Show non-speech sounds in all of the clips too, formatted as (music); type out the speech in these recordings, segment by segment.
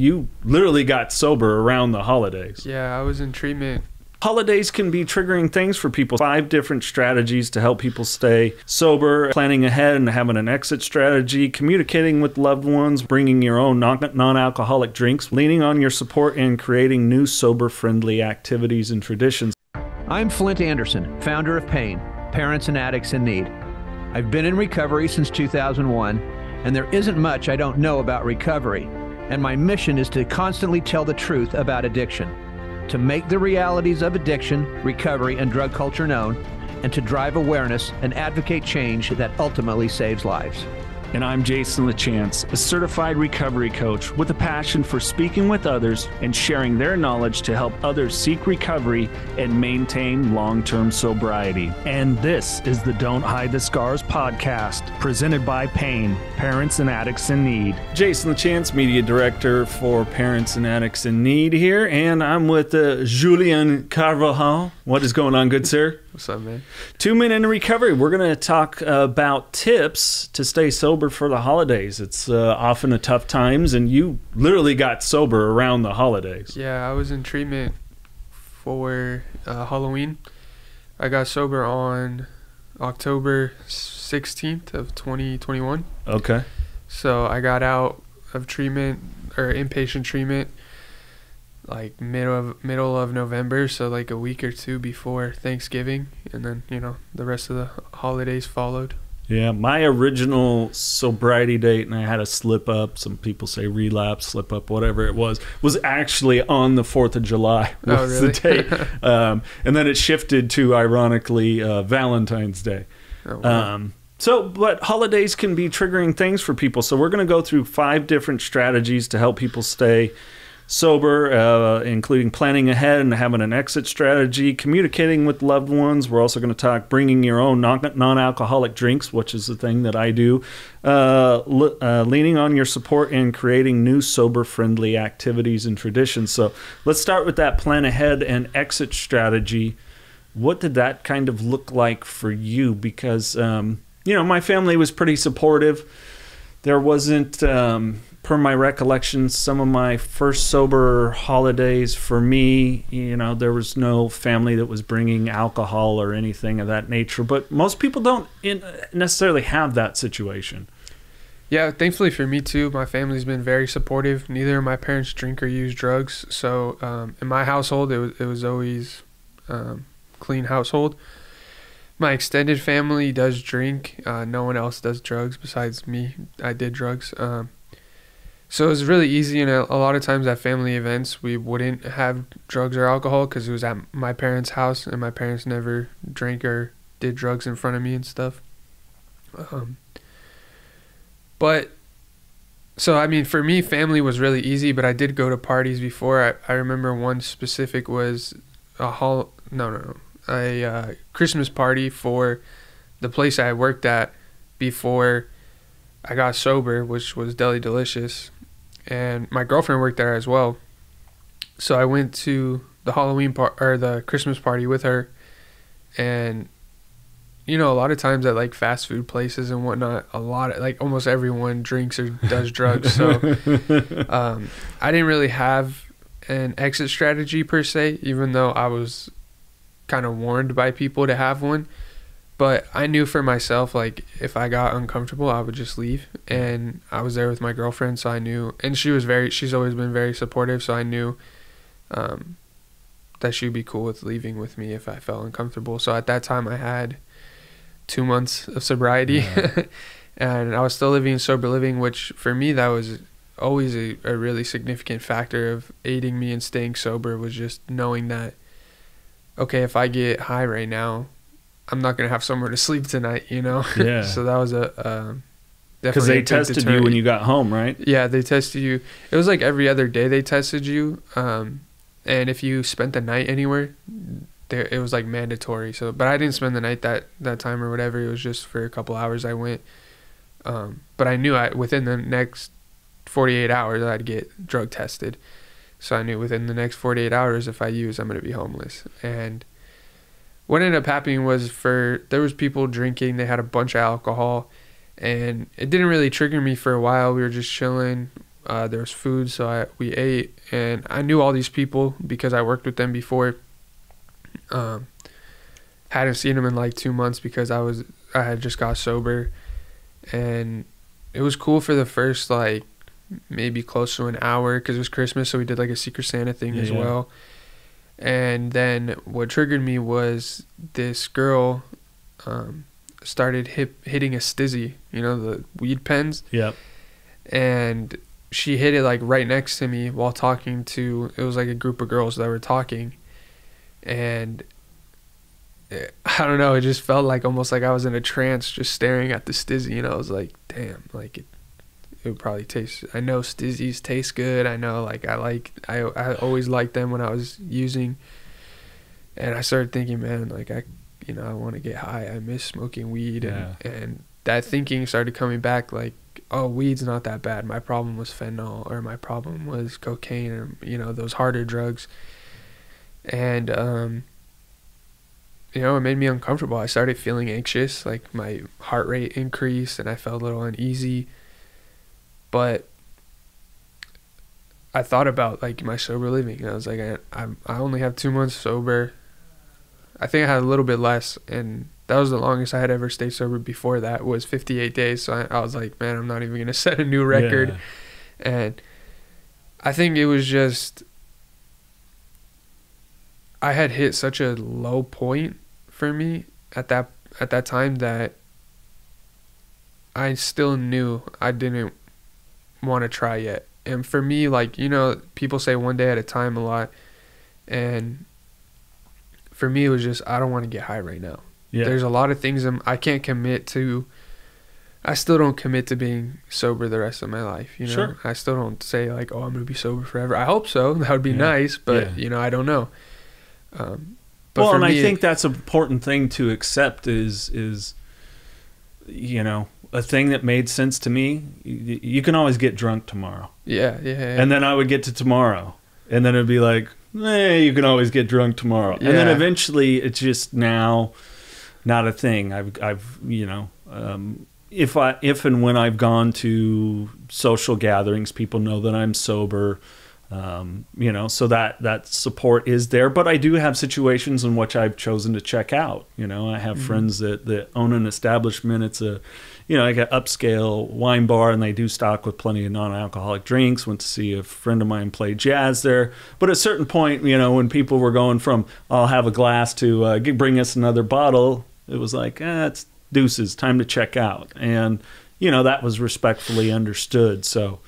You literally got sober around the holidays. Yeah, I was in treatment. Holidays can be triggering things for people. Five different strategies to help people stay sober, planning ahead and having an exit strategy, communicating with loved ones, bringing your own non alcoholic drinks, leaning on your support, and creating new sober friendly activities and traditions. I'm Flindt Andersen, founder of Pain, Parents and Addicts in Need. I've been in recovery since 2001, and there isn't much I don't know about recovery. And my mission is to constantly tell the truth about addiction to make the realities of addiction, recovery, and drug culture known, and to drive awareness and advocate change that ultimately saves lives. And I'm Jason LaChance, a certified recovery coach with a passion for speaking with others and sharing their knowledge to help others seek recovery and maintain long term sobriety. And this is the Don't Hide the Scars podcast, presented by Pain, Parents and Addicts in Need. Jason LaChance, Media Director for Parents and Addicts in Need here, and I'm with uh, Julian Carvajal. What is going on, good sir? What's up, man? Two Men in Recovery. We're going to talk about tips to stay sober for the holidays. It's uh, often a tough times, and you literally got sober around the holidays. Yeah, I was in treatment for uh, Halloween. I got sober on October 16th of 2021. Okay. So I got out of treatment or inpatient treatment like middle of middle of November, so like a week or two before Thanksgiving, and then you know the rest of the holidays followed. Yeah, my original sobriety date, and I had a slip up. Some people say relapse, slip up, whatever it was, was actually on the Fourth of July. (laughs) Was oh, really? the date, (laughs) um, and then it shifted to ironically uh, Valentine's Day. Oh, wow. um, so, but holidays can be triggering things for people. So, we're going to go through five different strategies to help people stay sober, uh, including planning ahead and having an exit strategy, communicating with loved ones. We're also going to talk bringing your own non alcoholic drinks, which is the thing that I do, uh, uh, leaning on your support and creating new sober friendly activities and traditions. So let's start with that plan ahead and exit strategy. What did that kind of look like for you? Because, um, you know, my family was pretty supportive. There wasn't. Um, per my recollection, some of my first sober holidays for me, you know, there was no family that was bringing alcohol or anything of that nature. But most people don't necessarily have that situation. Yeah, thankfully for me too, my family's been very supportive. Neither of my parents drink or use drugs, so um, in my household, it was it was always um, clean household. My extended family does drink. Uh, no one else does drugs besides me. I did drugs. Um, so it was really easy, and a, a lot of times at family events, we wouldn't have drugs or alcohol because it was at my parents' house, and my parents never drank or did drugs in front of me and stuff. Um, but so I mean, for me, family was really easy, but I did go to parties before. I, I remember one specific was a hall. No, no, no, a uh, Christmas party for the place I worked at before I got sober, which was Deli Delicious and my girlfriend worked there as well. So I went to the Halloween part or the Christmas party with her, and you know, a lot of times at like fast food places and whatnot, a lot of like almost everyone drinks or does (laughs) drugs. So um, I didn't really have an exit strategy per se, even though I was kind of warned by people to have one but I knew for myself like if I got uncomfortable I would just leave. And I was there with my girlfriend so I knew and she was very she's always been very supportive so I knew um, that she'd be cool with leaving with me if I felt uncomfortable. So at that time I had 2 months of sobriety. Yeah. (laughs) and I was still living sober living which for me that was always a, a really significant factor of aiding me in staying sober was just knowing that okay if I get high right now I'm not gonna have somewhere to sleep tonight, you know. (laughs) Yeah. so that was a uh, because they tested deterrent. you when you got home, right? Yeah, they tested you. It was like every other day they tested you, um, and if you spent the night anywhere, there it was like mandatory. So, but I didn't spend the night that that time or whatever. It was just for a couple hours I went. Um, but I knew I within the next 48 hours I'd get drug tested. So I knew within the next 48 hours if I use I'm gonna be homeless and what ended up happening was for there was people drinking they had a bunch of alcohol and it didn't really trigger me for a while we were just chilling Uh, there was food, so I, we ate, and I knew all these people because I worked with them before. Um, hadn't seen them in like two months because I was I had just got sober, and it was cool for the first like maybe close to an hour because it was Christmas, so we did like a Secret Santa thing Yeah, as yeah. well. And then what triggered me was this girl um, started hip, hitting a stizzy, you know, the weed pens, Yep. and she hit it like right next to me while talking to. It was like a group of girls that were talking, and eh, I don't know. It just felt like almost like I was in a trance, just staring at the stizzy, and I was like, "Damn!" Like it, it would probably taste. I know stizzies taste good. I know, like I like. I I always liked them when I was using, and I started thinking, man, like I, you know, I want to get high. I miss smoking weed, and and that thinking started coming back, like. Oh, weed's not that bad. My problem was fentanyl, or my problem was cocaine, or you know those harder drugs. And um, you know, it made me uncomfortable. I started feeling anxious, like my heart rate increased and I felt a little uneasy. But I thought about like my sober living. I was like, I I'm, I only have two months sober. I think I had a little bit less, and that was the longest I had ever stayed sober. Before that was 58 days. So I, I was like, man, I'm not even gonna (laughs) set a new record. Yeah. And I think it was just I had hit such a low point for me at that at that time that I still knew I didn't want to try yet. And for me like, you know, people say one day at a time a lot and for me it was just I don't want to get high right now. Yeah. There's a lot of things I'm, I can't commit to. I still don't commit to being sober the rest of my life. You know, Sure. I still don't say like, "Oh, I'm gonna be sober forever." I hope so. (laughs) That would be Yeah. nice, but Yeah. you know, I don't know. Um, but well, for and me, I think that's an important thing to accept is is you know a thing that made sense to me. You, you can always get drunk tomorrow, yeah, yeah, yeah. and then I would get to tomorrow, and then it'd be like, eh, you can always get drunk tomorrow, and then eventually it's just now not a thing. I've I've you know. Um, if I if and when I've gone to social gatherings, people know that I'm sober um, you know so that that support is there but i do have situations in which i've chosen to check out you know i have friends that that own an establishment it's a you know like an upscale wine bar and they do stock with plenty of non-alcoholic drinks. Went to see a friend of mine play jazz there. But at a certain point you know when people were going from i'll have a glass to uh, bring us another bottle it was like eh, it's deuces time to check out. And you know that was respectfully understood. So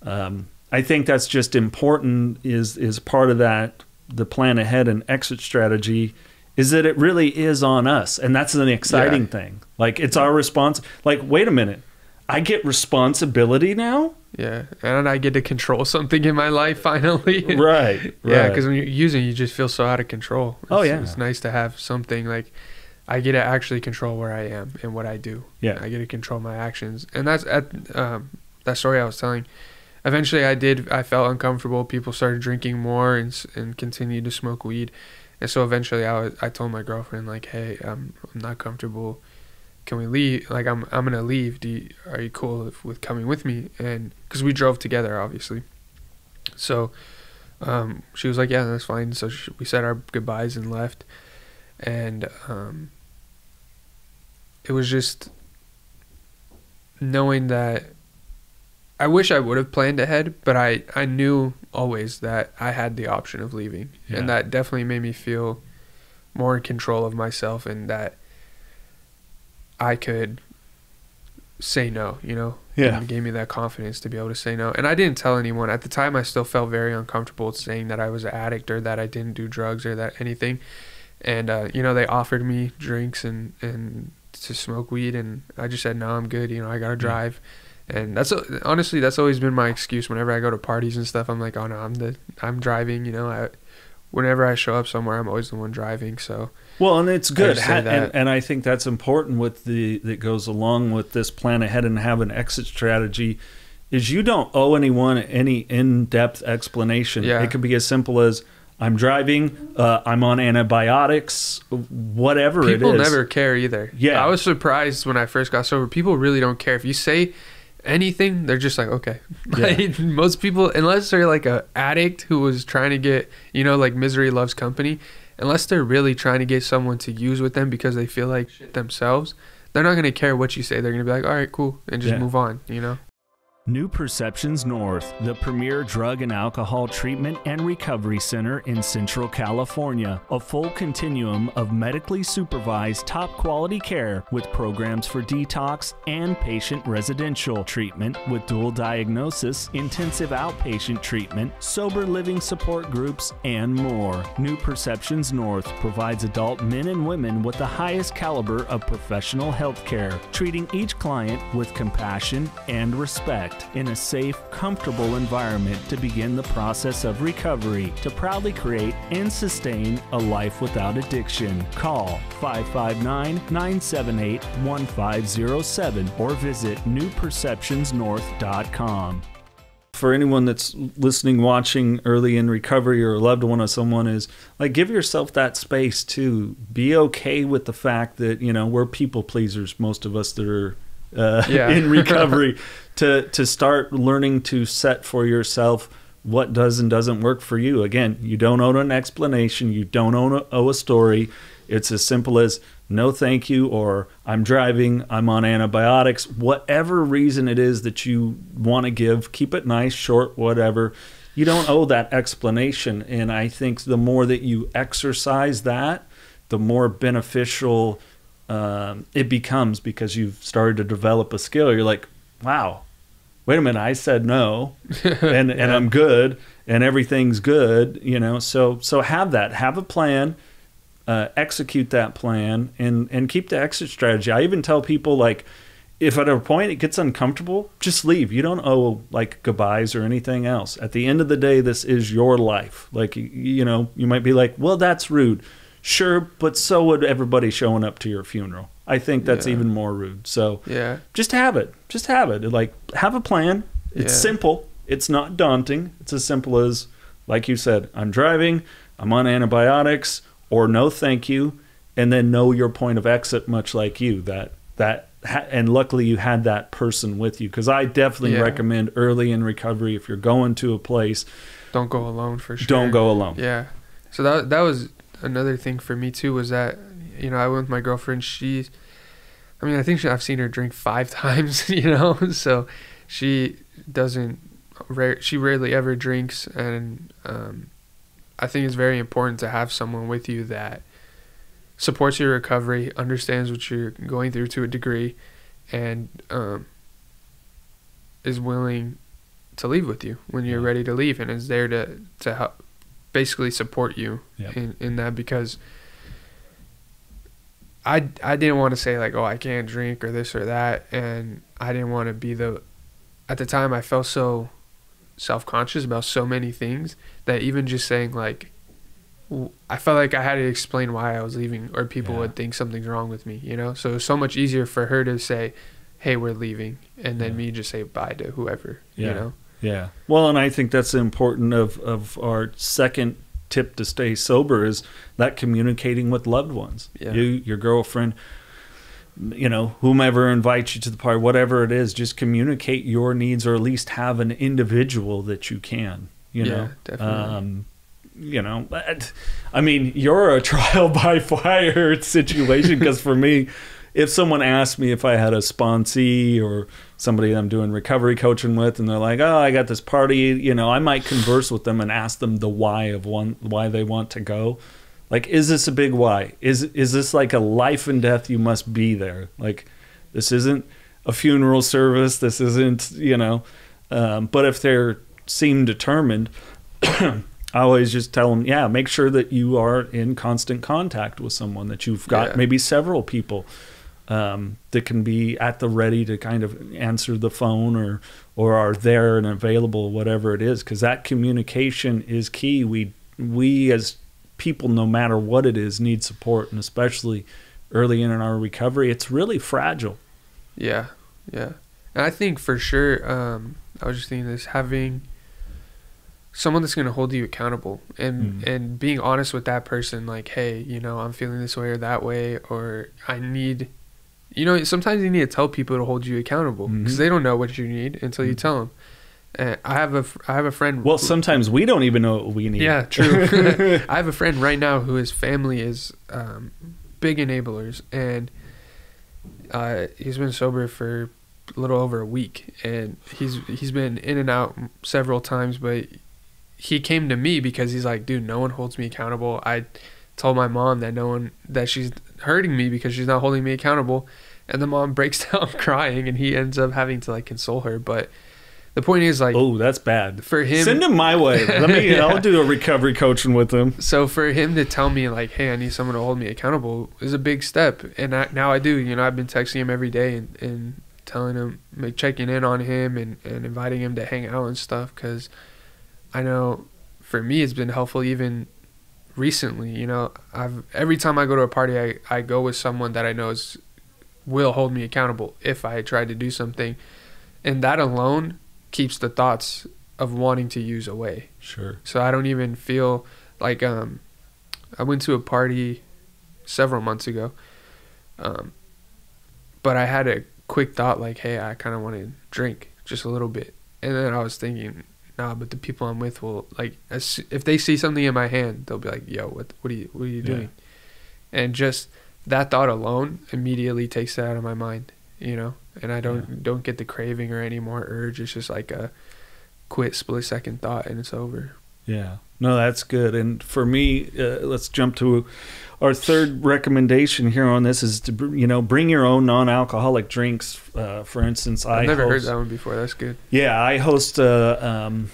um, I think that's just important. Is is part of that the plan ahead and exit strategy is that it really is on us, and that's an exciting Yeah. thing. Like it's our response. Like wait a minute, I get responsibility now. yeah, and I get to control something in my life finally. (laughs) right. Yeah, because when you're using, you just feel so out of control. It's, Oh, yeah. it's nice to have something like I get to actually control where I am and what I do. Yeah. I get to control my actions, and that's at um, that story I was telling. Eventually, I did. I felt uncomfortable. People started drinking more and and continued to smoke weed, and so eventually, I was, I told my girlfriend like, "Hey, I'm I'm not comfortable. Can we leave? Like, I'm I'm gonna leave. Do you, are you cool if, with coming with me?" And because we drove together, obviously. So, um, she was like, "Yeah, that's fine." So sh we said our goodbyes and left, and um, it was just knowing that I wish I would have planned ahead, but I I knew always that I had the option of leaving, Yeah. and that definitely made me feel more in control of myself, and that I could say no, you know. Yeah. And it gave me that confidence to be able to say no. And I didn't tell anyone. At the time I still felt very uncomfortable saying that I was an addict or that I didn't do drugs or that anything. And uh, you know, they offered me drinks and, and to smoke weed and I just said no, I'm good, you know, I gotta drive. And that's honestly that's always been my excuse whenever I go to parties and stuff. I'm like, oh no, I'm the I'm driving. You know, I, whenever I show up somewhere, I'm always the one driving. So Well, and it's good, just say Ha- that. and, and I think that's important with the that goes along with this plan ahead and have an exit strategy. Is you don't owe anyone any in-depth explanation. Yeah. It could be as simple as I'm driving, uh, I'm on antibiotics, whatever it is. people never care either. Yeah. I was surprised when I first got sober. People really don't care if you say anything, they're just like, okay. (laughs) Yeah. Like, most people, unless they're like a addict who was trying to get, you know, like misery loves company, unless they're really trying to get someone to use with them because they feel like shit themselves, they're not gonna care what you say. They're gonna be like, all right, cool, and just Yeah. move on. You know. New Perceptions North, the premier drug and alcohol treatment and recovery center in Central California. A full continuum of medically supervised, top quality care with programs for detox and patient residential treatment with dual diagnosis, intensive outpatient treatment, sober living support groups, and more. New Perceptions North provides adult men and women with the highest caliber of professional health care, treating each client with compassion and respect in a safe, comfortable environment to begin the process of recovery to proudly create and sustain a life without addiction. Call 559 978 1507 or visit newperceptionsnorth.com. for anyone that's listening, watching early in recovery or a loved one of someone is like give yourself that space to be okay with the fact that you know we're people pleasers. Most of us that are uh, Yeah. (laughs) in recovery (laughs) to to start learning to set for yourself what does and doesn't work for you. Again, you don't owe an explanation. You don't owe a, owe a story. It's as simple as no thank you or I'm driving, I'm on antibiotics, whatever reason it is that you want to give, keep it nice, short, whatever. You don't owe that explanation. And I think the more that you exercise that, the more beneficial um, it becomes because you've started to develop a skill. You're like, wow, wait a minute, I said no, (laughs) and and I'm good, and everything's good, you know. So so have that, have a plan, uh, execute that plan, and and keep the exit strategy. I even tell people like. If at a point it gets uncomfortable, just leave. You don't owe like goodbyes or anything else. At the end of the day, this is your life. Like, you know, you might be like, well, that's rude. Sure, but so would everybody showing up to your funeral. I think that's Yeah. even more rude. So Yeah. just have it. Just have it. Like have a plan. It's Yeah. simple. It's not daunting. It's as simple as like you said, I'm driving, I'm on antibiotics or no thank you and then know your point of exit much like you that that and luckily you had that person with you cuz I definitely Yeah. recommend early in recovery if you're going to a place, Don't go alone for sure. don't go alone. Yeah. So that that was another thing for me too was that you know I went with my girlfriend. She, I mean, I think she, I've seen her drink five (laughs) times. (laughs) You know, so she doesn't. Rare, she rarely ever drinks, and um, I think it's very important to have someone with you that supports your recovery, understands what you're going through to a degree, and um, is willing to leave with you when you're Yeah. ready to leave, and is there to to help basically support you Yep. in, in that because I, I didn't want to say like oh I can't drink or this or that and I didn't want to be the at the time I felt so self-conscious about so many things that even just saying like I felt like I had to explain why I was leaving or people Yeah. would think something's wrong with me you know so it was so much easier for her to say hey we're leaving and then Yeah. me just say bye to whoever Yeah. you know Yeah. Well, and I think that's important of of our second tip to stay sober is that communicating with loved ones. Yeah. You, your girlfriend, you know, whomever invites you to the party, whatever it is, just communicate your needs or at least have an individual that you can, you Yeah, know. definitely. Um you know, I mean, you're a (laughs) trial by fire situation because for me, if someone asked me if I had a sponsee or somebody I'm doing recovery coaching with, and they're like, "Oh, I got this party," you know, I might converse with them and ask them the why of one why they want to go. Like, is this a big why? Is is this like a life and death? You must be there. Like, this isn't a funeral service. This isn't, you know. Um, but if they're seem determined, (clears throat) I always just tell them, yeah, make sure that you are in constant contact with someone, that you've got Yeah. maybe several people um, that can be at the ready to kind of answer the phone or or are there and available, whatever it is, because that communication is key. We we as people, no matter what it is, need support, and especially early in our recovery, it's really fragile. Yeah, yeah. And I think for sure, um, I was just thinking this having someone that's gonna hold you accountable and Mm. and being honest with that person, like, hey, you know, I'm feeling this way or that way, or I need you know, sometimes you need to tell people to hold you accountable because Mhm. they don't know what you need until you tell them. And I have a I have a friend. Well, who- sometimes we don't even know what we need. yeah, true. (laughs) (laughs) I have a friend right now who his family is um, big enablers, and uh, he's been sober for a little over a week, and he's he's been in and out several times, but he came to me because he's like, dude, no one holds me accountable. I told my mom that no one that she's hurting me because she's not holding me accountable, and the mom (laughs) breaks down (laughs) crying, and he ends up having to like console her, but. The point is, like, Oh, that's bad. for him, Send him my way. (laughs) Let me. Yeah. I'll do a recovery coaching with him. so for him to tell me like, "Hey, I need someone to hold me accountable," is a big step, and I, now I do. You know, I've been texting him every day and, and telling him, like, checking in on him, and, and inviting him to hang out and stuff. Because I know for me, it's been helpful even recently. You know, I've every time I go to a party, I, I go with someone that I know is will hold me accountable if I try to do something, and that alone keeps the thoughts of wanting to use away. Sure. So I don't even feel like um I went to a party several months ago. Um but I had a quick thought like, hey, I kind of want to drink just a little bit. And then I was thinking, nah, but the people I'm with will like as, if they see something in my hand, they'll be like, "Yo, what what are you what are you Yeah. doing?" And just that thought alone immediately takes it out of my mind, you know? And I don't don't get the craving or any more urge. It's just like a quit split second thought and it's over. Yeah. No, that's good. And for me, uh, let's jump to our third recommendation here on this is to you know bring your own non-alcoholic drinks. Uh, for instance, I I've never heard that one before. That's good. Yeah, I host uh, um,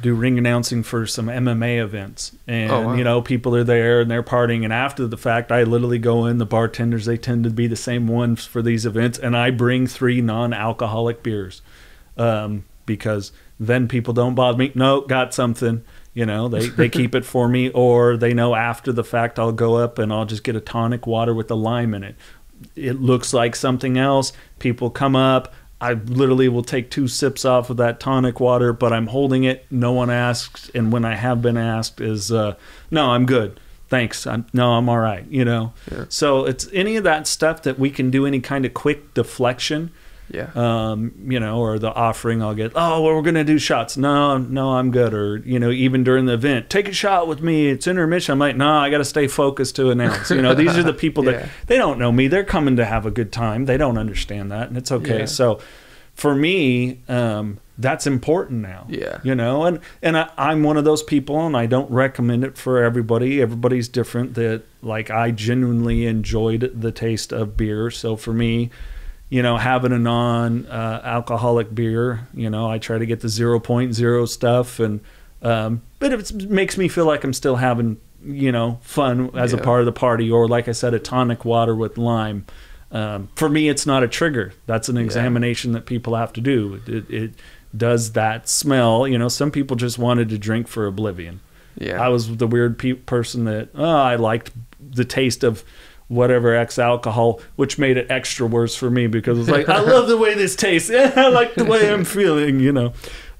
do ring announcing for some MMA events, and Oh, wow. you know people are there and they're partying, and after the fact, I literally go in. The bartenders they tend to be the same ones for these events, and I bring three non-alcoholic beers um, because then people don't bother me. No, got something. You know, they, (laughs) they keep it for me, or they know after the fact I'll go up and I'll just get a tonic water with the lime in it. It looks like something else. People come up. I literally will take two sips off of that tonic water, but I'm holding it. No one asks, and when I have been asked, is uh, no, I'm good. Thanks. I'm, no, I'm all right. You know. So it's any of that stuff that we can do any kind of quick deflection Yeah. um, you know, or the offering, I'll get, oh, well, we're going to do shots. No, no, I'm good. Or, you know, even during the event, take a shot with me. It's intermission. I'm like, no, I got to stay focused to announce. You know, these are the (laughs) people that Yeah. they don't know me. They're coming to have a good time. They don't understand that. And it's okay. Yeah. So for me, um, that's important now. Yeah. You know, and, and I, I'm one of those people and I don't recommend it for everybody. Everybody's different that like I genuinely enjoyed the taste of beer. So for me, you know, having a non uh, alcoholic beer, you know, I try to get the 0.0 stuff and um, but it makes me feel like I'm still having, you know, fun as a part of the party or like I said a tonic water with lime. Um, for me it's not a trigger. That's an examination that people have to do. It, it does that smell, you know, some people just wanted to drink for oblivion. Yeah. I was the weird pe- person that oh, I liked the taste of whatever X alcohol, which made it extra worse for me because it's like I love the way this tastes. (laughs) I like the way I'm feeling, you know.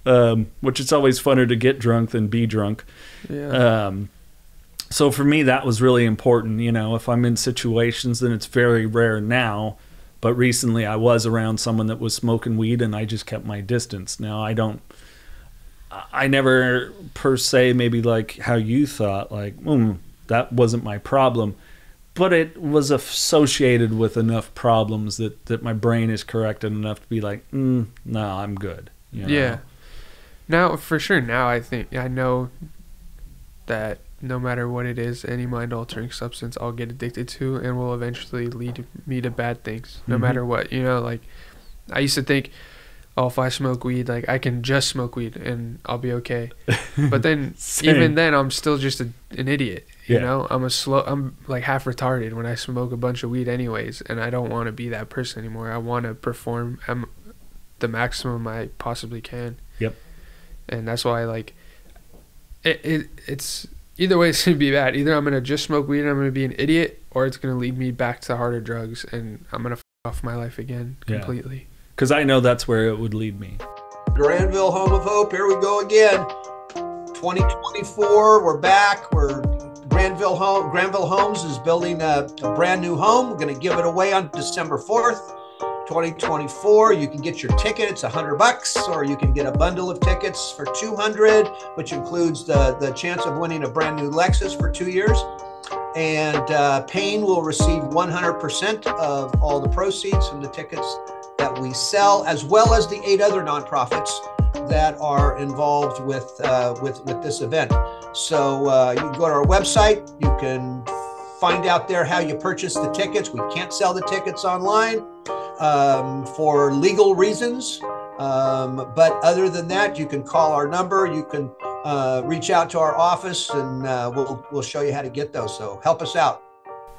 Um, which it's always funner to get drunk than be drunk. yeah. Um, so for me, that was really important. You know, if I'm in situations, then it's very rare now. But recently, I was around someone that was smoking weed, and I just kept my distance. Now I don't. I never per se maybe like how you thought like mm, that wasn't my problem, but it was associated with enough problems that that my brain is corrected enough to be like, mm, no, I'm good. you know? Yeah. Now, for sure, now I think I know that no matter what it is, any mind altering substance I'll get addicted to and will eventually lead me to bad things, no Mhm. matter what. You know, like I used to think, oh, if I smoke weed, like I can just smoke weed and I'll be okay. (laughs) But then, even then, I'm still just a, an idiot. You Yeah. know, I'm a slow, I'm like half retarded when I smoke a bunch of weed, anyways, and I don't want to be that person anymore. I want to perform at the maximum I possibly can. Yep. And that's why, like, it, it it's either way, it's gonna be bad. Either I'm gonna just smoke weed and I'm gonna be an idiot, or it's gonna lead me back to harder drugs and I'm gonna f- off my life again Yeah. completely. because I know that's where it would lead me. Granville Home of Hope. Here we go again. 2024. We're back. We're Granville Home, Granville Homes is building a, a brand new home. We're going to give it away on December 4th. 2024 you can get your ticket it's 100 bucks or you can get a bundle of tickets for 200 which includes the the chance of winning a brand new lexus for two years and uh, Pain will receive 100% of all the proceeds from the tickets that we sell, as well as the eight other nonprofits that are involved with uh, with with this event. So uh, you can go to our website. You can find out there how you purchase the tickets. We can't sell the tickets online um, for legal reasons. Um, but other than that, you can call our number. You can uh, reach out to our office, and uh, we'll we'll show you how to get those. So help us out.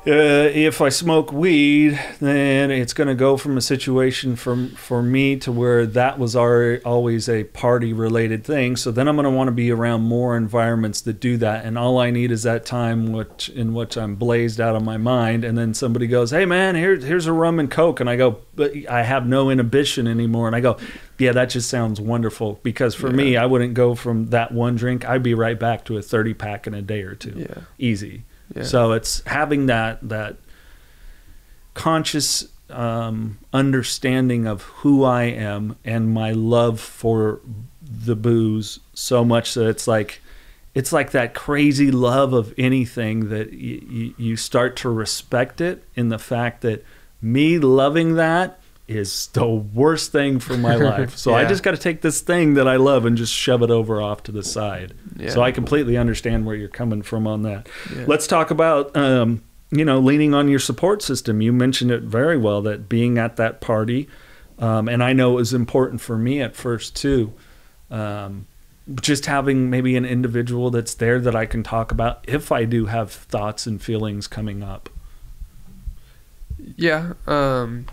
Uh, if I smoke weed, then it's going to go from a situation from for me to where that was our, always a party related thing. So then I'm going to want to be around more environments that do that, and all I need is that time which in which I'm blazed out of my mind. And then somebody goes, "Hey man, here's here's a rum and coke," and I go, "But I have no inhibition anymore." And I go, "Yeah, that just sounds wonderful." Because for yeah. me, I wouldn't go from that one drink. I'd be right back to a 30 pack in a day or two. Yeah, easy. So it's having that that conscious um, understanding of who I am and my love for the booze so much that it's like it's like that crazy love of anything that you start to respect it in the fact that me loving that is the worst thing for my (laughs) life. So yeah. I just got to take this thing that I love and just shove it over off to the side. Yeah. So I completely understand where you're coming from on that. Yeah. Let's talk about um, you know leaning on your support system. You mentioned it very well that being at that party, um, and I know it was important for me at first too. Um, just having maybe an individual that's there that I can talk about if I do have thoughts and feelings coming up. Yeah. Um,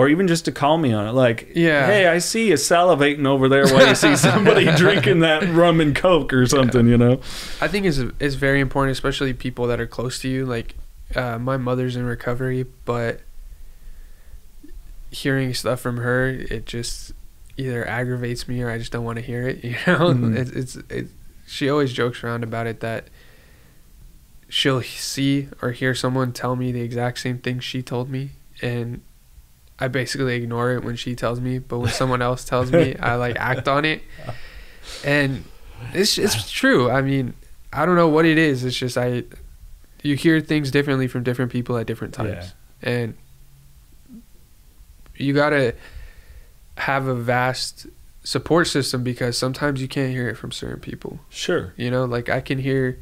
or even just to call me on it. Like, yeah, hey, I see you salivating over there while you see (laughs) somebody drinking that rum and coke or something. Yeah. You know, I think is is very important, especially people that are close to you. Like, uh, my mother's in recovery, but hearing stuff from her, it just either aggravates me or I just don't want to hear it. (laughs) You know, mm-hmm. it, it's it. She always jokes around about it that she'll see or hear someone tell me the exact same thing she told me, and I basically ignore it when she tells me, but when someone else tells me, (laughs) I like act on it. And it's it's true. I mean, I don't know what it is. It's just I you hear things differently from different people at different times. Yeah. And you got to have a vast support system because sometimes you can't hear it from certain people. Sure. You know, like I can hear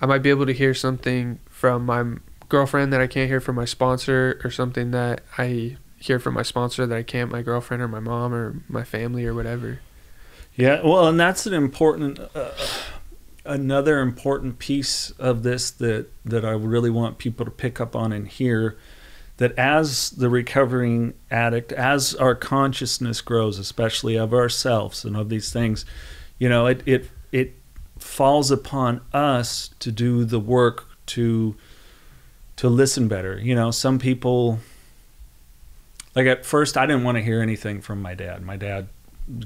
I might be able to hear something from my girlfriend that I can't hear from my sponsor or something that I hear from my sponsor that I can't my girlfriend or my mom or my family or whatever. Yeah, well, and that's an important uh, another important piece of this that that I really want people to pick up on and hear that as the recovering addict, as our consciousness grows, especially of ourselves and of these things, you know, it it it falls upon us to do the work to to listen better. You know, some people like at first I didn't want to hear anything from my dad. My dad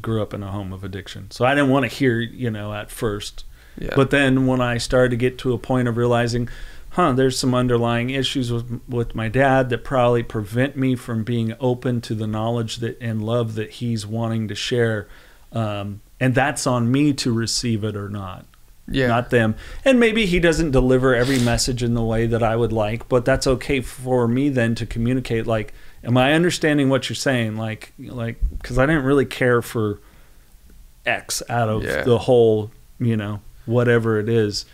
grew up in a home of addiction. So I didn't want to hear, you know, at first. Yeah. But then when I started to get to a point of realizing, huh, there's some underlying issues with with my dad that probably prevent me from being open to the knowledge that and love that he's wanting to share. Um, and that's on me to receive it or not yeah. not them. And maybe he doesn't deliver every message in the way that I would like, but that's okay for me then to communicate. Like, am I understanding what you're saying? Like, like because I didn't really care for X out of yeah. the whole, you know, whatever it is.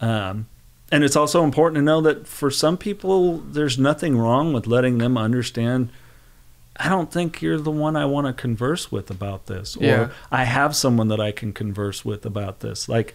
Um, and it's also important to know that for some people, there's nothing wrong with letting them understand. I don't think you're the one I want to converse with about this, or yeah. I have someone that I can converse with about this. Like,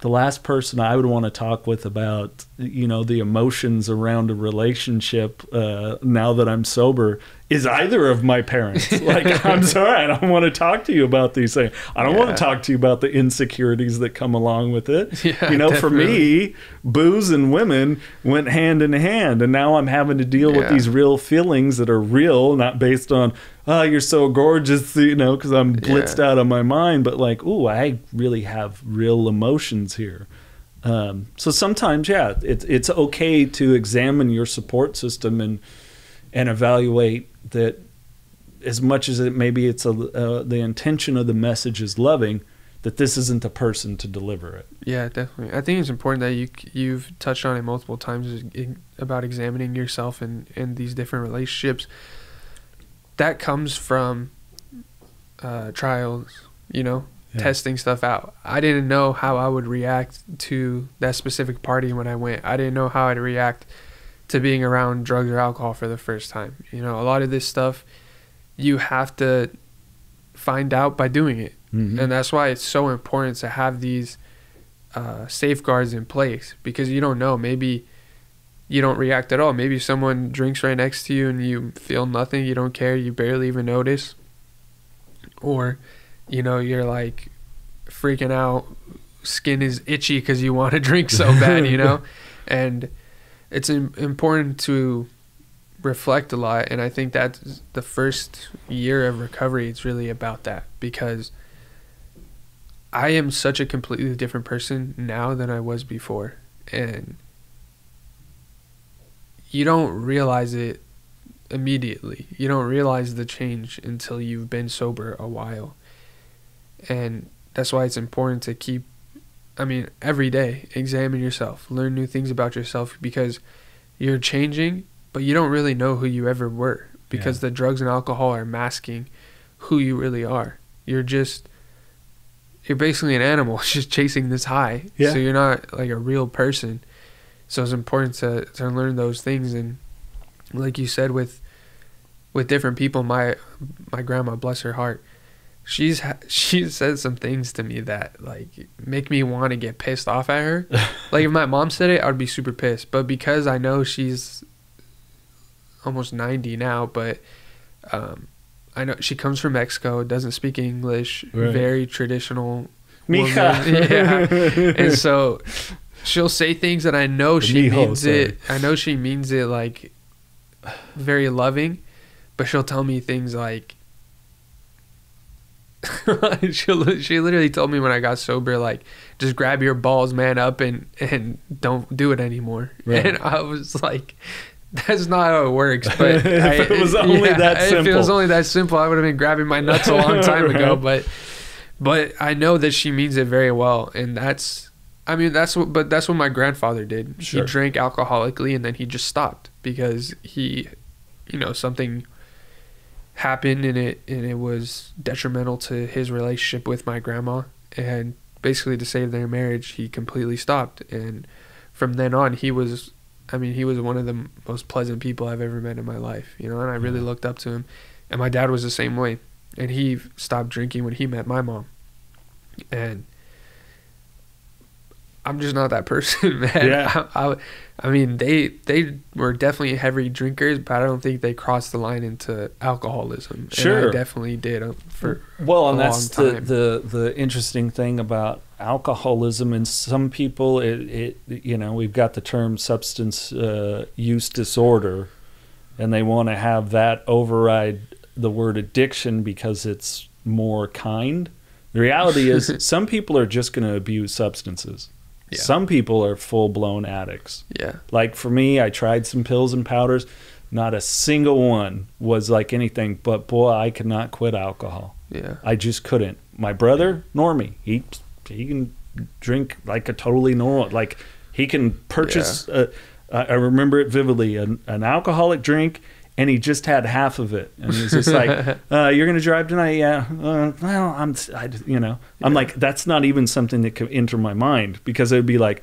the last person I would want to talk with about you know the emotions around a relationship uh, now that I'm sober is either of my parents. (laughs) like I'm sorry, I don't want to talk to you about these things. I don't yeah. want to talk to you about the insecurities that come along with it. Yeah, you know, definitely. for me, booze and women went hand in hand, and now I'm having to deal yeah. with these real feelings that are real, not based on oh, you're so gorgeous, you know, because I'm blitzed yeah. out of my mind. But like, ooh, I really have real emotions here. Um, so sometimes, yeah, it's it's okay to examine your support system and and evaluate that as much as it maybe it's a uh, the intention of the message is loving that this isn't the person to deliver it. Yeah, definitely. I think it's important that you you've touched on it multiple times about examining yourself and in these different relationships. That comes from uh, trials, you know, yeah. testing stuff out. I didn't know how I would react to that specific party when I went. I didn't know how I'd react to being around drugs or alcohol for the first time. You know, a lot of this stuff you have to find out by doing it. Mm-hmm. And that's why it's so important to have these uh, safeguards in place because you don't know. Maybe you don't react at all. Maybe someone drinks right next to you and you feel nothing, you don't care, you barely even notice. Or you know, you're like freaking out, skin is itchy because you want to drink so bad, you know? (laughs) and it's important to reflect a lot. And I think that's the first year of recovery, it's really about that because I am such a completely different person now than I was before. And you don't realize it immediately. You don't realize the change until you've been sober a while and that's why it's important to keep I mean, every day, examine yourself, learn new things about yourself because you're changing, but you don't really know who you ever were because yeah. the drugs and alcohol are masking who you really are. You're just you're basically an animal (laughs) just chasing this high. Yeah. So you're not like a real person. So it's important to to learn those things and like you said with with different people, my my grandma bless her heart, she's (laughs) she said some things to me that like make me want to get pissed off at her. (laughs) like if my mom said it, I would be super pissed. But because I know she's almost 90 now, but um, I know she comes from Mexico, doesn't speak English, right. very traditional. Mija. (laughs) yeah. and so she'll say things that I know the she means sorry. it. I know she means it like very loving, but she'll tell me things like (laughs) she she literally told me when I got sober, like, just grab your balls, man, up and and don't do it anymore. (laughs) Right. And I was like, that's not how it works. But (laughs) if I, it was only yeah, that simple, if it was only that simple, I would have been grabbing my nuts a long time ago. But but I know that she means it very well, and that's. I mean that's what, but that's what my grandfather did. Sure. He drank alcoholically, and then he just stopped because he, you know, something happened and it and it was detrimental to his relationship with my grandma. And basically to save their marriage he completely stopped. And from then on he was I mean he was one of the most pleasant people I've ever met in my life you know and I really looked up to him. And my dad was the same way. And he stopped drinking when he met my mom. And I'm just not that person, (laughs) man. Yeah. I, I, I, mean, they they were definitely heavy drinkers, but I don't think they crossed the line into alcoholism. Sure, definitely did uh, for well, and that's the, the the interesting thing about alcoholism. And some people, it, it you know, we've got the term substance uh, use disorder, and they want to have that override the word addiction because it's more kind. The reality is, (laughs) some people are just going to abuse substances yeah. Some people are full blown addicts. Yeah. Like for me, I tried some pills and powders. Not a single one was like anything, but boy, I could not quit alcohol. Yeah. I just couldn't. My brother, Normie, he he can drink like a totally normal, like he can purchase. Yeah. A, I remember it vividly. An, an alcoholic drink and he just had half of it, and he's just like, (laughs) uh, "You're gonna drive tonight? Yeah. Uh, well, I'm, I, you know, I'm like, that's not even something that could enter my mind because it would be like,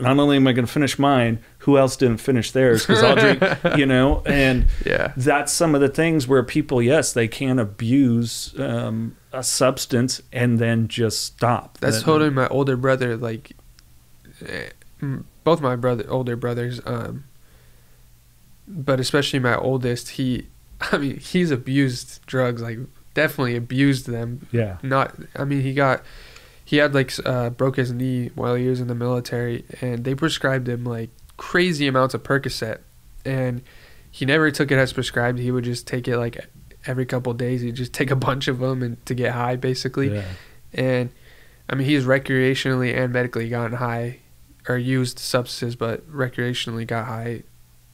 not only am I gonna finish mine, who else didn't finish theirs? Because I'll drink, (laughs) you know, and yeah, that's some of the things where people, yes, they can abuse um, a substance and then just stop. That's that, totally my older brother. Like, eh, both my brother, older brothers. Um, but especially my oldest, he, (laughs) I mean, he's abused drugs, like definitely abused them. Yeah. Not, I mean, he got, he had like uh, broke his knee while he was in the military, and they prescribed him like crazy amounts of Percocet, and he never took it as prescribed. He would just take it like every couple days. He'd just (laughs) take a bunch of them and to get high, basically. Yeah. And I mean, he's recreationally and medically gotten high or used substances, but recreationally got high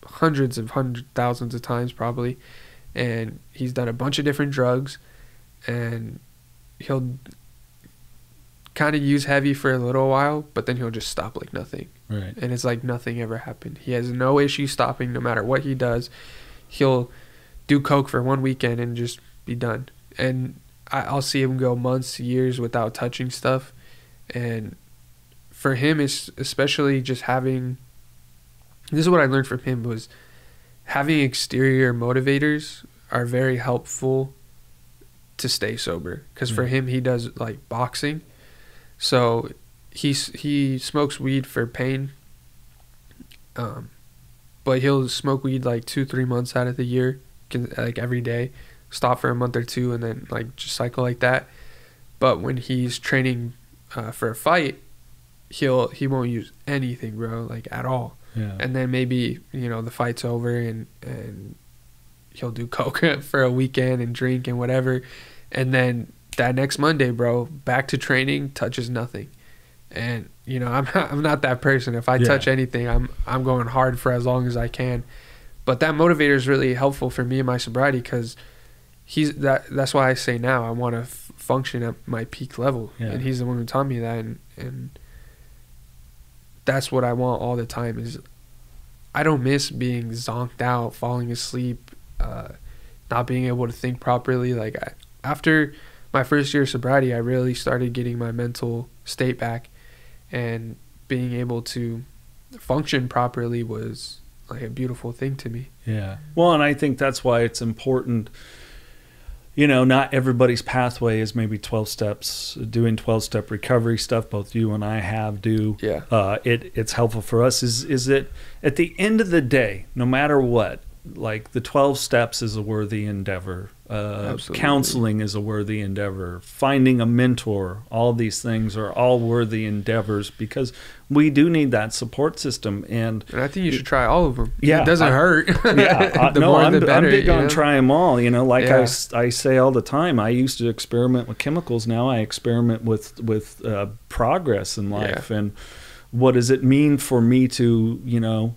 hundreds of hundred thousands of times probably, and he's done a bunch of different drugs, and he'll kind of use heavy for a little while, but then he'll just stop like nothing. Right. And it's like nothing ever happened. He has no issue stopping no matter what he does. He'll do coke for one weekend and just be done. And I, I'll see him go months, years without touching stuff. And for him, it's especially just having. This is what I learned from him was having exterior motivators are very helpful to stay sober. Because for Mm. him, he does like boxing, so he's he smokes weed for pain. Um, but he'll smoke weed like two three months out of the year, like every day. Stop for a month or two and then like just cycle like that. But when he's training uh, for a fight, he'll he won't use anything, bro, like at all. Yeah. And then maybe you know the fight's over and and he'll do (laughs) coke for a weekend and drink and whatever, and then that next Monday, bro, back to training, touches nothing. And you know (laughs) I'm not, I'm not that person. If I Yeah. touch anything, I'm I'm going hard for as long as I can. But that motivator is really helpful for me in my sobriety because he's that. That's why I say now I want to f- function at my peak level, Yeah. and he's the one who taught me that, and and that's what I want all the time. Is I don't miss being zonked out, falling asleep, uh, not being able to think properly. Like I, after my first year of sobriety, I really started getting my mental state back, and being able to function properly was like a beautiful thing to me. Yeah. Well, and I think that's why it's important. You know, not everybody's pathway is maybe 12 steps, doing 12 step recovery stuff. Both you and I have do. Yeah. Uh, it, it's helpful for us is, is that at the end of the day, no matter what, like the 12 steps is a worthy endeavor. Uh, Absolutely. counseling is a worthy endeavor. Finding a mentor, all these things are all worthy endeavors because we do need that support system. And And I think you should try all of them. Yeah, it doesn't I- hurt. (laughs) yeah, (laughs) I, no, more, I'm, the I'm big on know? try them all. You know, like I Yeah. I I, say all the time, I used to experiment with chemicals. Now I experiment with with uh, progress in life, and what does it mean for me to you know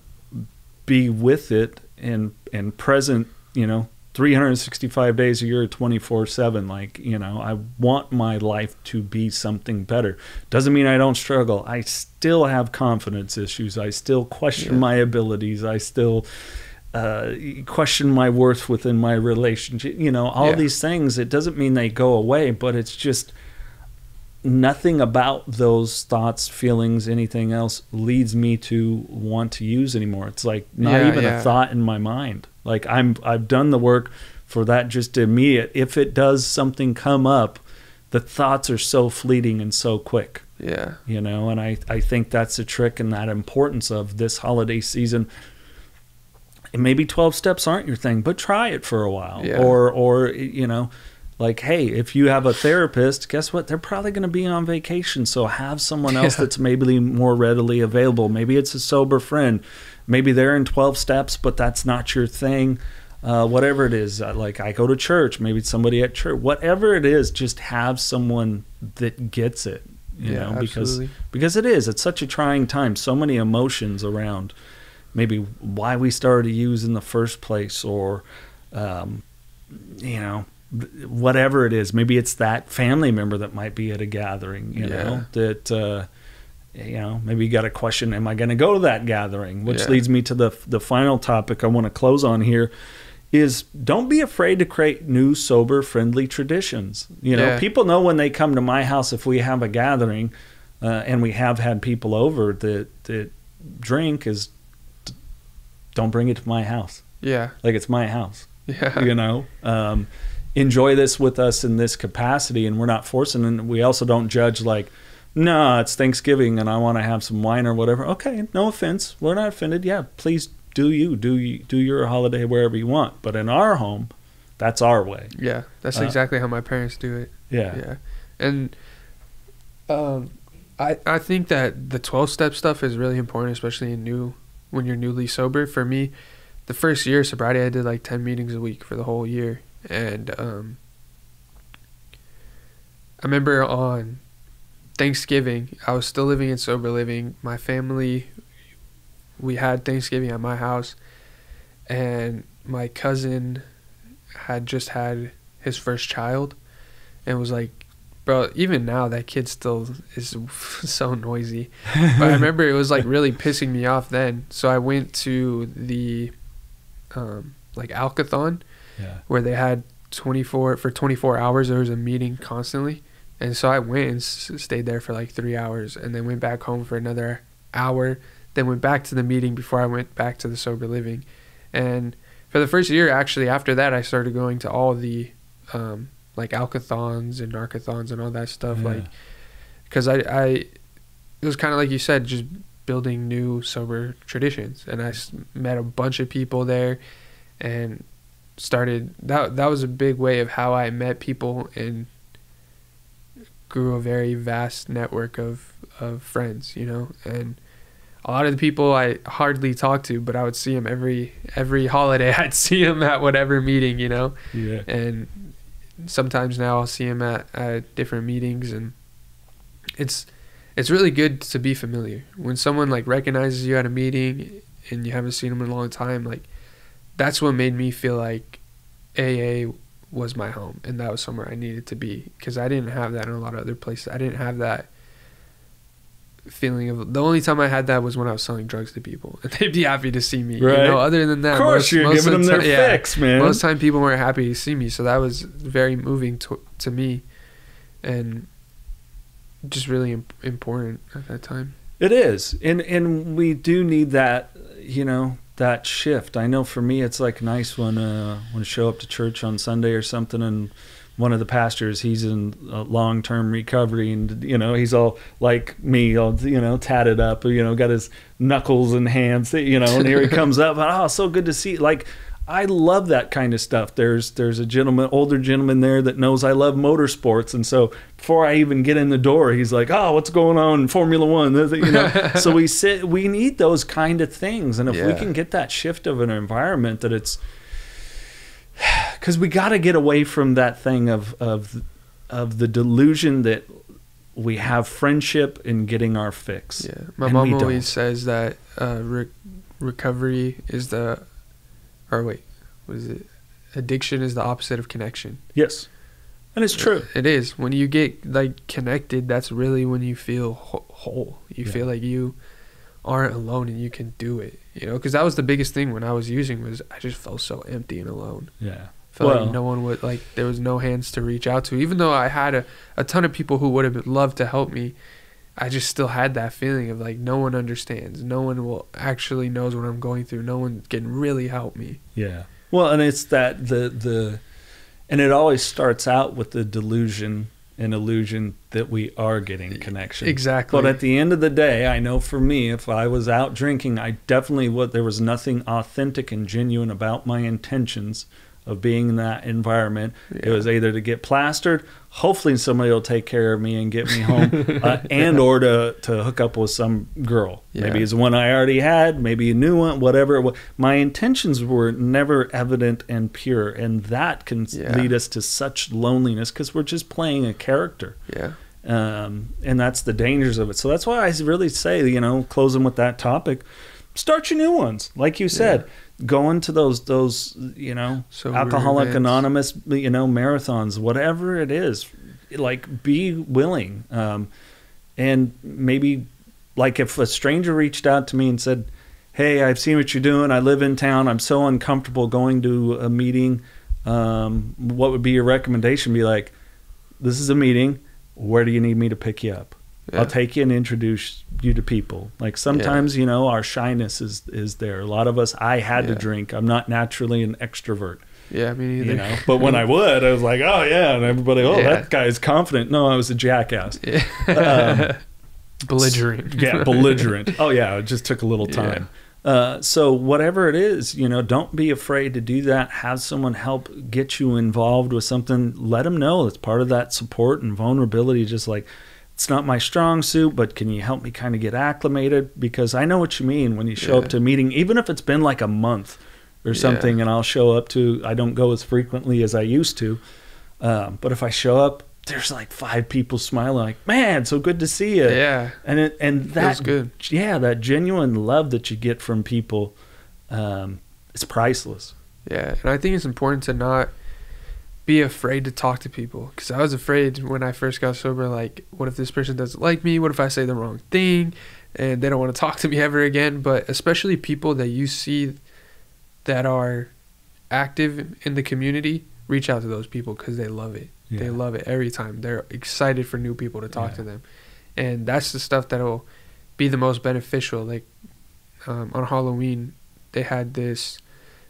be with it and and present. You know. 365 days a year 24 7 like you know i want my life to be something better doesn't mean i don't struggle i still have confidence issues i still question Yeah. my abilities i still uh, question my worth within my relationship. You know, all Yeah. these things. It doesn't mean they go away, but it's just nothing about those thoughts, feelings, anything else leads me to want to use anymore. It's like not Yeah, even yeah. a thought in my mind. Like I'm, I've done the work for that just immediate. If it does something come up, the thoughts are so fleeting and so quick yeah. you know and i i think that's the trick and that importance of this holiday season and maybe 12 steps aren't your thing but try it for a while Yeah. or or you know like hey if you have a therapist guess what they're probably going to be on vacation so have someone (laughs) else Yeah. that's maybe more readily available maybe it's a sober friend maybe they're in 12 steps but that's not your thing. Uh, whatever it is uh, like i go to church maybe it's somebody at church whatever it is just have someone that gets it you Yeah, know because absolutely. because it is it's such a trying time. So many emotions around maybe why we started to use in the first place or um, you know whatever it is. Maybe it's that family member that might be at a gathering you know that uh, you know maybe you got a question am i going to go to that gathering which Yeah. leads me to the the final topic i want to close on here is don't be afraid to create new sober friendly traditions you know Yeah. people know when they come to my house if we have a gathering uh, and we have had people over that that drink is don't bring it to my house Yeah. like it's my house Yeah. you know um, enjoy this with us in this capacity and we're not forcing and we also don't judge like no it's thanksgiving and i want to have some wine or whatever okay no offense we're not offended yeah please do you do you do your holiday wherever you want but in our home that's our way Yeah. That's Uh, exactly how my parents do it. yeah Yeah. And um I I think that the 12 step stuff is really important especially in new when you're newly sober. For me, the first year of sobriety I did like 10 meetings a week for the whole year and um I remember on Thanksgiving, I was still living in sober living. My family, we had Thanksgiving at my house, and my cousin had just had his first child, and was like, bro, even now that kid still is (laughs) so noisy. But I remember it was like (laughs) really pissing me off then. So I went to the, um, like Alcathon, Yeah. where they had 24 for 24 hours there was a meeting constantly and so i went and s- stayed there for like three hours and then went back home for another hour then went back to the meeting before i went back to the sober living and for the first year actually after that i started going to all the um, like alcathons and narcathons and all that stuff Yeah. like because I, I it was kind of like you said just building new sober traditions and i s- met a bunch of people there and started that that was a big way of how I met people and grew a very vast network of of friends, you know, and a lot of the people I hardly talked to, but I would see them every every holiday. (laughs) I'd see them at whatever meeting, you know, Yeah. and sometimes now I'll see them at, at different meetings, and it's it's really good to be familiar when someone like recognizes you at a meeting and you haven't seen them in a long time. Like that's what made me feel like AA was my home, and that was somewhere I needed to be because I didn't have that in a lot of other places. I didn't have that feeling of the only time I had that was when I was selling drugs to people, (laughs) and they'd be happy to see me. Right. You know, other than that, Of course, most- you're most giving of them the their ti- yeah, fix, man. most time people weren't happy to see me, so that was very moving to to me, and just really imp- important at that time. It is, and and we do need that, you know, that shift. I know for me, it's like nice when uh, when I show up to church on Sunday or something, and one of the pastors, he's in long term recovery, and you know, he's all like me, all you know, tatted up, you know, got his knuckles and hands, you know, and here he (laughs) comes up, oh, so good to see. Like, I love that kind of stuff. There's there's a gentleman, older gentleman there that knows I love motorsports, and so before I even get in the door, he's like, "Oh, what's going on in Formula One?" You know. (laughs) so we sit, we need those kind of things, and if we can get that shift of an environment that it's (sighs) because we got to get away from that thing of of of the delusion that we have friendship in getting our fix. Yeah, my And mom always says that uh, re- recovery is the, or wait, what is it? Addiction is the opposite of connection. Yes, and it's true. It is when you get like connected. That's really when you feel whole. You Yeah. feel like you aren't alone and you can do it. You know, because that was the biggest thing when I was using was I just felt so empty and alone. Yeah. Felt Well- like no one would like there was no hands to reach out to. Even though I had a, a ton of people who would have loved to help me, I just still had that feeling of like no one understands. No one will actually knows what I'm going through. No one can really help me. Yeah. Well, and it's that the the and it always starts out with the delusion and illusion that we are getting connection. Exactly. But at the end of the day, I know for me, if I was out drinking, I definitely would. There was nothing authentic and genuine about my intentions of being in that environment. It was either to get plastered, hopefully somebody will take care of me and get me home, (laughs) uh, and or to to hook up with some girl. Maybe Yeah. it's one I already had, maybe a new one, whatever. My intentions were never evident and pure, and that can Yeah. lead us to such loneliness because we're just playing a character Yeah. um, and that's the dangers of it. So that's why I really say, you know, closing with that topic, start your new ones, like you said, go to those those you know Sober Alcoholic. Anonymous, you know, marathons, whatever it is, like be willing, um, and maybe like if a stranger reached out to me and said. Hey, I've seen what you're doing. I live in town. I'm so uncomfortable going to a meeting. Um, what would be your recommendation? Be like, this is a meeting. Where do you need me to pick you up? Yeah. I'll take you and introduce you to people. Like sometimes, you know, our shyness is is there. A lot of us, I had to drink. I'm not naturally an extrovert, Yeah, me neither. you know. But when I (laughs) would, I was like, oh yeah, and everybody, oh Yeah. that guy is confident. No, I was a jackass. Yeah. Um, (laughs) belligerent. yeah, belligerent. (laughs) Oh yeah, it just took a little Yeah. time. Uh, so whatever it is, you know, don't be afraid to do that. Have someone help get you involved with something. Let them know it's part of that support and vulnerability. Just like it's not my strong suit, but can you help me kind of get acclimated? Because I know what you mean when you show up to a meeting, even if it's been like a month or Yeah. something, and I'll show up to. I don't go as frequently as I used to, um, but if I show up. there's like five people smiling, like, man, so good to see you. Yeah. And it, and that's good. Yeah, that genuine love that you get from people, um, it's priceless. Yeah, and I think it's important to not be afraid to talk to people because I was afraid when I first got sober. Like, what if this person doesn't like me? What if I say the wrong thing, and they don't want to talk to me (laughs) ever again? But especially people that you see that are active in the community, reach out to those people because they love it. They love it every time. They're excited for new people to talk Yeah. to them, and that's the stuff that'll be the most beneficial. Like um, on Halloween, they had this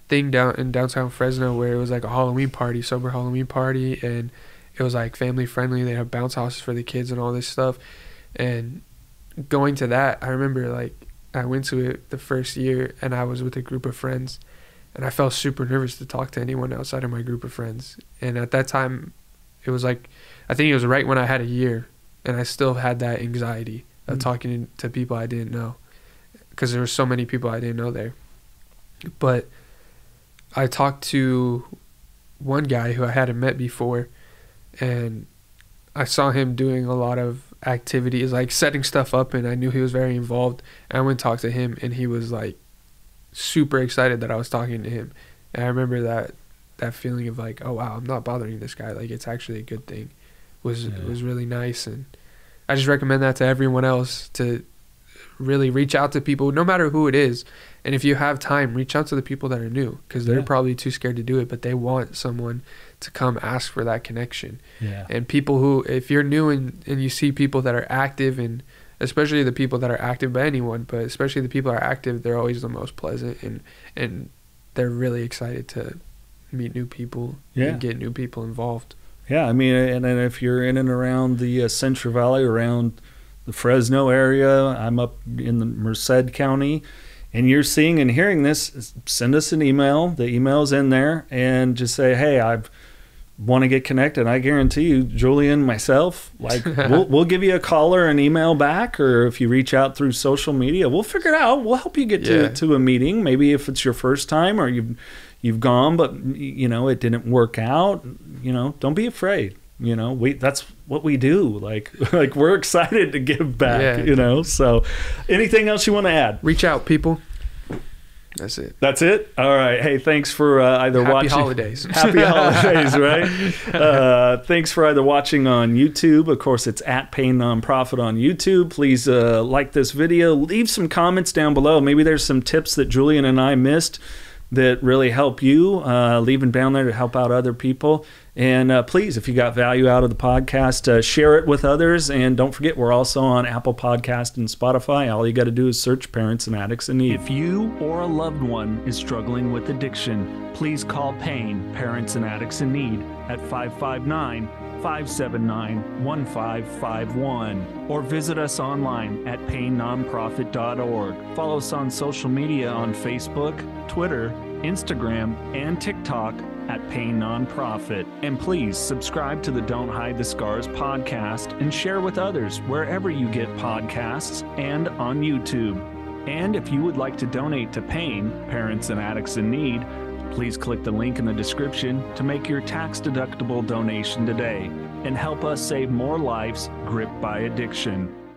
thing down in downtown Fresno where it was like a Halloween party, sober Halloween party, and it was like family friendly. They had bounce houses for the kids and all this stuff. And going to that, I remember like I went to it the first year and I was with a group of friends and I felt super nervous to talk to anyone outside of my group of friends. And at that time, it was like I think it was right when I had a year and I still had that anxiety of Mm. talking to people I didn't know because there were so many people I didn't know there. But I talked to one guy who I hadn't met before, and I saw him doing a lot of activities, like setting stuff up, and I knew he was very involved. And I went and talked to him, and he was like super excited that I was talking to him. And I remember that that feeling of like, oh wow, I'm not bothering this guy. Like it's actually a good thing. Was Yeah. was really nice, and I just recommend that to everyone else to really reach out to people, no matter who it is. And if you have time, reach out to the people that are new because they're Yeah. probably too scared to do it, but they want someone to come ask for that connection. Yeah. And people who, if you're new and, and you see people that are active, and especially the people that are active by anyone, but especially the people that are active, they're always the most pleasant and, and they're really excited to meet new people Yeah. and get new people involved. Yeah, I mean, and, and if you're in and around the uh, Central Valley, around the Fresno area, I'm up in the Merced County, and you're seeing and hearing this, send us an email. The email's in there, and just say, hey, I want to get connected. I guarantee you, Julian, myself, like (laughs) we'll, we'll give you a call or an email back, or if you reach out through social media, we'll figure it out. We'll help you get Yeah. to, to a meeting. Maybe if it's your first time or you've you've gone, but you know it didn't work out. You know, don't be afraid. You know, we that's what we do. Like (laughs) like we're excited to give back. Yeah. You know, so anything else you want to add? Reach out, people. That's it. That's it. All right. Hey, thanks for uh, either Happy watching. holidays. (laughs) Happy holidays, (laughs) right? Uh, thanks for either watching on YouTube. Of course, it's at Pain Nonprofit on YouTube. Please uh, like this video. Leave some comments down below. Maybe there's some tips that Julian and I missed that really help you. Uh, leave them down there to help out other people. And uh, please, if you got value out of the podcast, uh, share it with others. And don't forget, we're also on Apple Podcast and Spotify. All you got to do is search Parents and Addicts in Need. If you or a loved one is struggling with addiction, please call PAIN, Parents and Addicts in Need, at 559 579 1551 or visit us online at painnonprofit.org. Follow us on social media on Facebook, Twitter, Instagram, and TikTok at Pain Nonprofit. And please subscribe to the Don't Hide the Scars podcast and share with others wherever you get podcasts and on YouTube. And if you would like to donate to PAIN, Parents and Addicts in Need, please click the link in the description to make your tax deductible donation today and help us save more lives gripped by addiction.